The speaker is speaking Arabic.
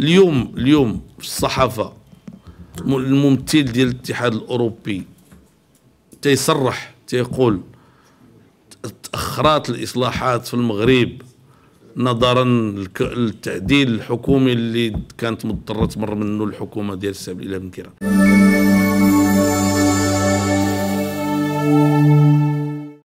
اليوم اليوم في الصحافة الممثل ديال الاتحاد الأوروبي تيصرح تيقول تاخرات الإصلاحات في المغرب نظرا للتعديل الحكومي اللي كانت مضطرة تمر منه الحكومة ديال السابق إلى بن كيران